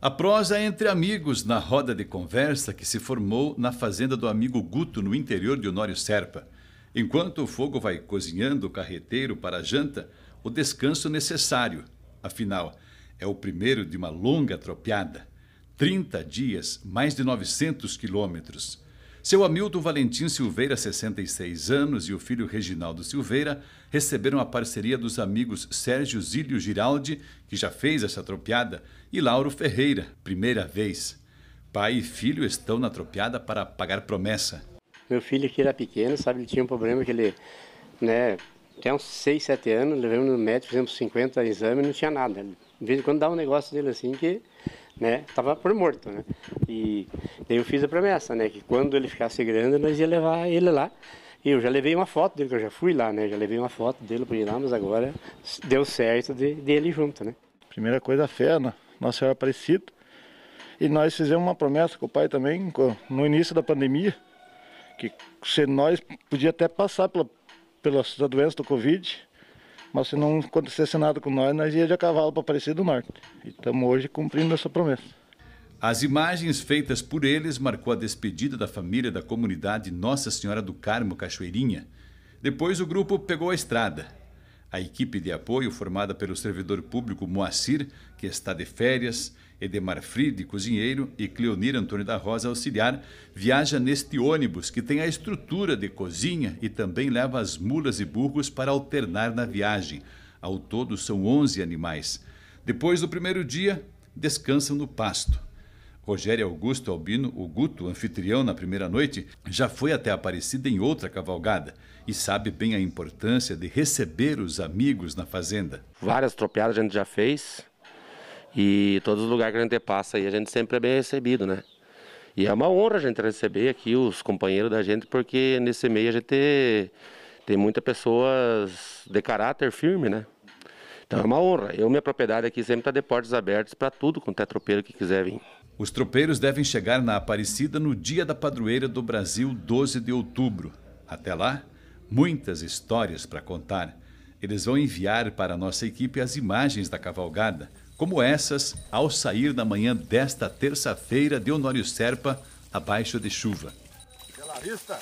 A prosa é entre amigos na roda de conversa que se formou na fazenda do amigo Guto, no interior de Honório Serpa. Enquanto o fogo vai cozinhando o carreteiro para a janta, o descanso necessário. Afinal, é o primeiro de uma longa tropiada. 30 dias, mais de 900 quilômetros. Seu Hamilton Valentim Silveira, 66 anos, e o filho Reginaldo Silveira receberam a parceria dos amigos Sérgio Zílio Giraldi, que já fez essa tropiada, e Lauro Ferreira, primeira vez. Pai e filho estão na tropiada para pagar promessa. Meu filho que era pequeno, sabe, ele tinha um problema que ele, né, até uns 6, 7 anos, levamos no médico, fizemos 50 exames e não tinha nada. De vez em quando dá um negócio dele assim que né, tava por morto, né? E daí eu fiz a promessa, né, que quando ele ficasse grande, nós ia levar ele lá. E eu já levei uma foto dele, que eu já fui lá, né? Já levei uma foto dele para ir lá, mas agora deu certo de, dele junto, né? Primeira coisa, a fé na Nossa Senhora Aparecida. E nós fizemos uma promessa com o pai também, no início da pandemia, que se nós podia até passar pela, pela doença do Covid, mas se não acontecesse nada com nós, nós ia de cavalo para Aparecida do Norte. E estamos hoje cumprindo essa promessa. As imagens feitas por eles marcou a despedida da família da comunidade Nossa Senhora do Carmo Cachoeirinha. Depois o grupo pegou a estrada. A equipe de apoio, formada pelo servidor público Moacir, que está de férias, Edemar Fried, cozinheiro, e Cleonir Antônio da Rosa, auxiliar, viaja neste ônibus que tem a estrutura de cozinha e também leva as mulas e burros para alternar na viagem. Ao todo, são 11 animais. Depois do primeiro dia, descansam no pasto. Rogério Augusto Albino, o Guto, anfitrião na primeira noite, já foi até Aparecida em outra cavalgada e sabe bem a importância de receber os amigos na fazenda. Várias tropeadas a gente já fez, e todos os lugares que a gente passa aí, a gente sempre é bem recebido, né? E é uma honra a gente receber aqui os companheiros da gente, porque nesse meio a gente tem muitas pessoas de caráter firme, né? Então é uma honra. Eu, minha propriedade aqui sempre está de portas abertas para tudo quanto é tropeiro que quiser vir. Os tropeiros devem chegar na Aparecida no Dia da Padroeira do Brasil, 12 de outubro. Até lá, muitas histórias para contar. Eles vão enviar para a nossa equipe as imagens da cavalgada, como essas ao sair na manhã desta terça-feira de Honório Serpa, abaixo de chuva. Pela vista.